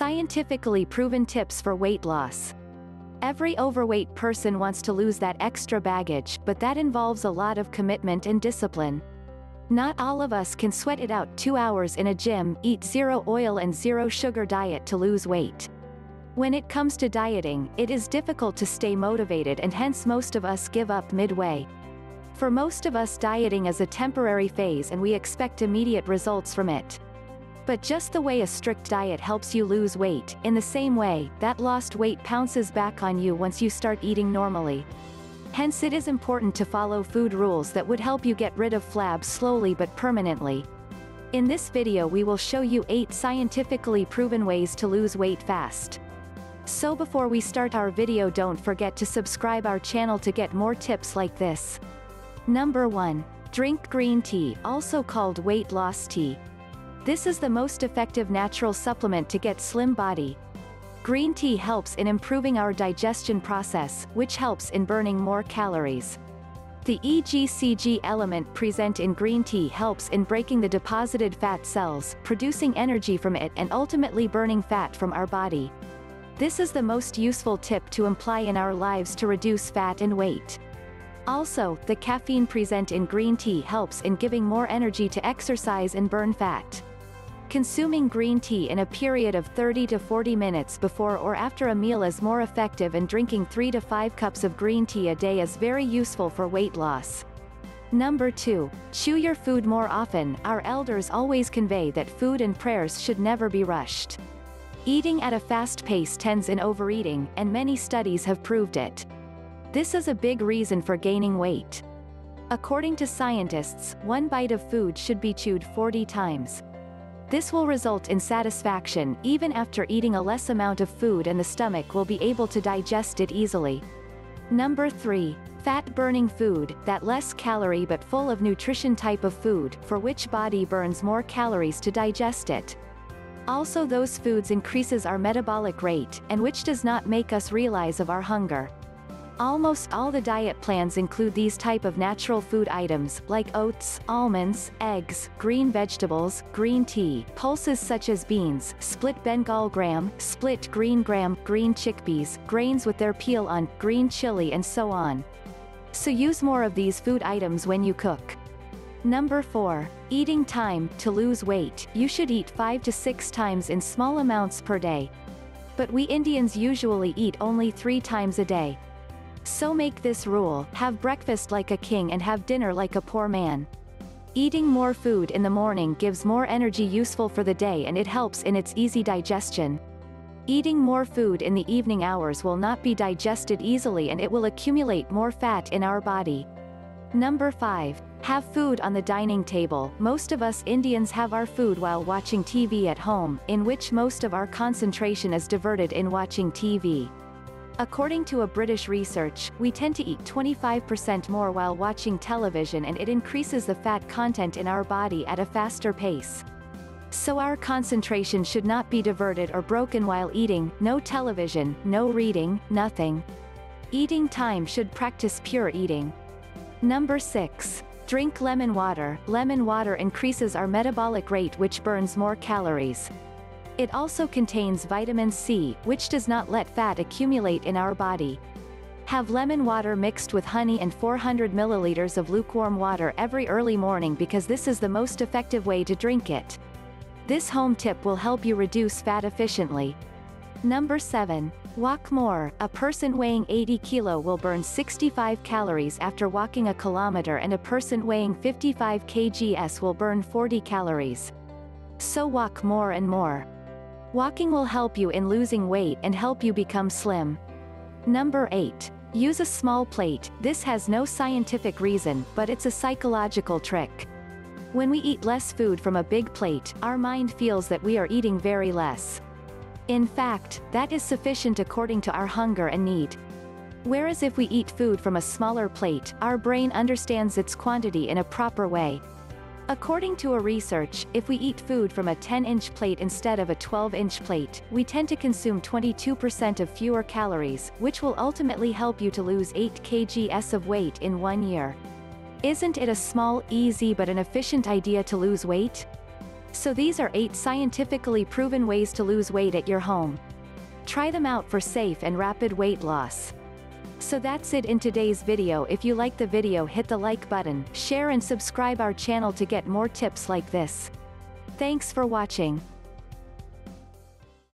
Scientifically proven tips for weight loss. Every overweight person wants to lose that extra baggage, but that involves a lot of commitment and discipline. Not all of us can sweat it out two hours in a gym, eat zero oil and zero sugar diet to lose weight. When it comes to dieting, it is difficult to stay motivated and hence most of us give up midway. For most of us dieting is a temporary phase and we expect immediate results from it. But just the way a strict diet helps you lose weight, in the same way, that lost weight pounces back on you once you start eating normally. Hence it is important to follow food rules that would help you get rid of flab slowly but permanently. In this video we will show you 8 scientifically proven ways to lose weight fast. So before we start our video don't forget to subscribe our channel to get more tips like this. Number 1. Drink green tea, also called weight loss tea. This is the most effective natural supplement to get slim body. Green tea helps in improving our digestion process, which helps in burning more calories. The EGCG element present in green tea helps in breaking the deposited fat cells, producing energy from it and ultimately burning fat from our body. This is the most useful tip to imply in our lives to reduce fat and weight. Also, the caffeine present in green tea helps in giving more energy to exercise and burn fat. Consuming green tea in a period of 30 to 40 minutes before or after a meal is more effective and drinking 3 to 5 cups of green tea a day is very useful for weight loss. Number 2. Chew your food more often. Our elders always convey that food and prayers should never be rushed. Eating at a fast pace tends in overeating, and many studies have proved it. This is a big reason for gaining weight. According to scientists, one bite of food should be chewed 40 times. This will result in satisfaction even after eating a less amount of food and the stomach will be able to digest it easily. Number 3. Fat-burning food, that less calorie but full of nutrition type of food, for which body burns more calories to digest it. Also those foods increases our metabolic rate, and which does not make us realize of our hunger. Almost all the diet plans include these type of natural food items, like oats, almonds, eggs, green vegetables, green tea, pulses such as beans, split Bengal gram, split green gram, green chickpeas, grains with their peel on, green chili and so on. So use more of these food items when you cook. Number 4. Eating time, to lose weight, you should eat 5 to 6 times in small amounts per day. But we Indians usually eat only 3 times a day. So make this rule, have breakfast like a king and have dinner like a poor man. Eating more food in the morning gives more energy useful for the day and it helps in its easy digestion. Eating more food in the evening hours will not be digested easily and it will accumulate more fat in our body. Number 5. Have food on the dining table. Most of us Indians have our food while watching TV at home, in which most of our concentration is diverted in watching TV. According to a British research, we tend to eat 25% more while watching television and it increases the fat content in our body at a faster pace. So our concentration should not be diverted or broken while eating, no television, no reading, nothing. Eating time should practice pure eating. Number 6. Drink lemon water. Lemon water increases our metabolic rate which burns more calories. It also contains vitamin C, which does not let fat accumulate in our body. Have lemon water mixed with honey and 400 milliliters of lukewarm water every early morning because this is the most effective way to drink it. This home tip will help you reduce fat efficiently. Number 7. Walk more. A person weighing 80 kilo will burn 65 calories after walking a kilometer and a person weighing 55 kgs will burn 40 calories. So walk more and more. Walking will help you in losing weight and help you become slim. Number 8. Use a small plate, this has no scientific reason, but it's a psychological trick. When we eat less food from a big plate, our mind feels that we are eating very less. In fact, that is sufficient according to our hunger and need. Whereas if we eat food from a smaller plate, our brain understands its quantity in a proper way, According to a research, if we eat food from a 10-inch plate instead of a 12-inch plate, we tend to consume 22% of fewer calories, which will ultimately help you to lose 8 kgs of weight in one year. Isn't it a small, easy but an efficient idea to lose weight? So these are 8 scientifically proven ways to lose weight at your home. Try them out for safe and rapid weight loss. So that's it in today's video if you like the video hit the like button, share and subscribe our channel to get more tips like this. Thanks for watching.